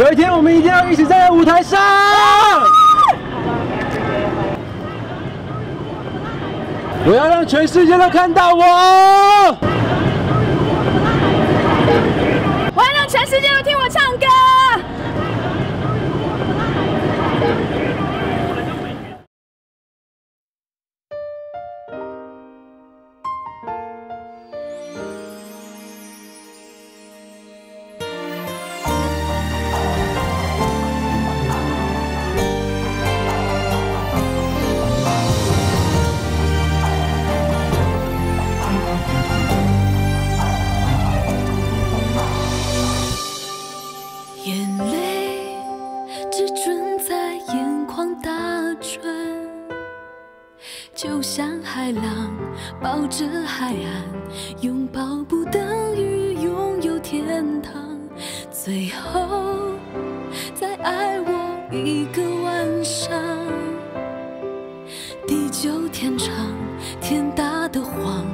有一天我们一定要一起站在舞台上。我要让全世界都看到我。眶打转，就像海浪抱着海岸，拥抱不等于拥有天堂。最后再爱我一个晚上，地久天长，天大的谎，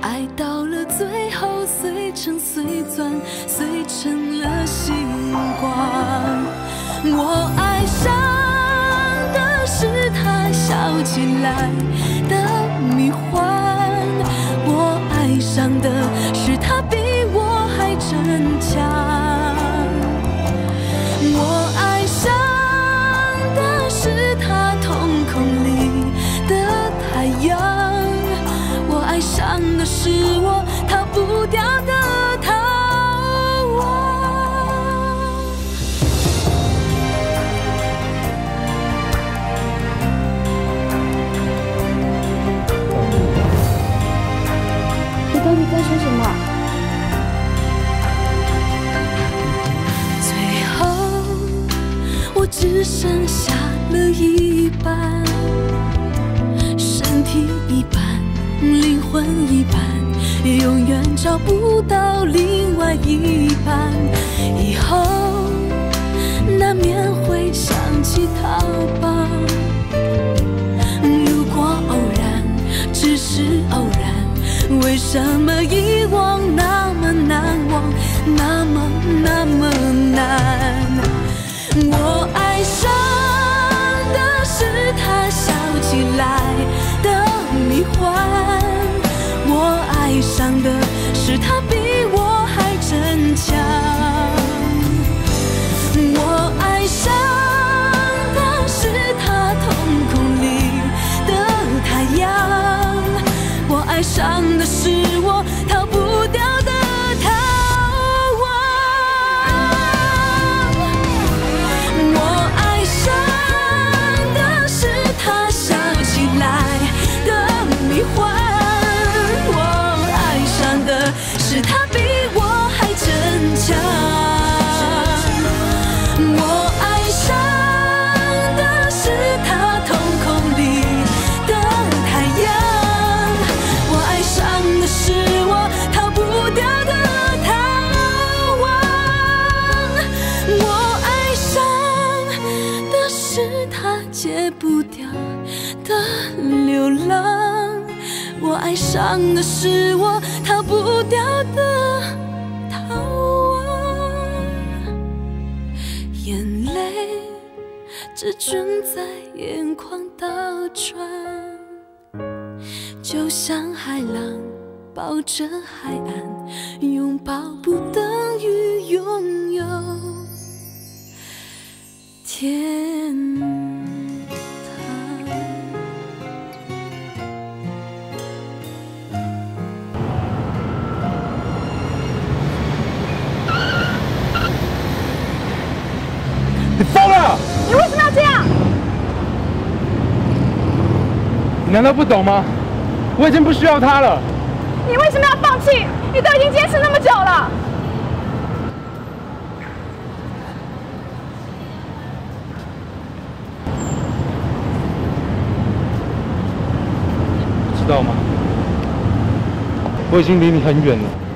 爱到了最后，碎成碎钻，碎成了星光。我爱上未来的迷幻，我爱上的是他比我还坚强。我爱上的是他瞳孔里的太阳，我爱上的是我了一半，身体一半，灵魂一半，永远找不到另外一半。以后难免会想起他吧。如果偶然，只是偶然，为什么遗忘那么难忘，那么那么难？我爱上爱上的是我逃不掉爱上的是我逃不掉的逃亡。眼泪只准在眼眶打转，就像海浪抱着海岸，拥抱不等于拥有天你难道不懂吗？我已经不需要他了。你为什么要放弃？你都已经坚持那么久了。知道吗？我已经离你很远了。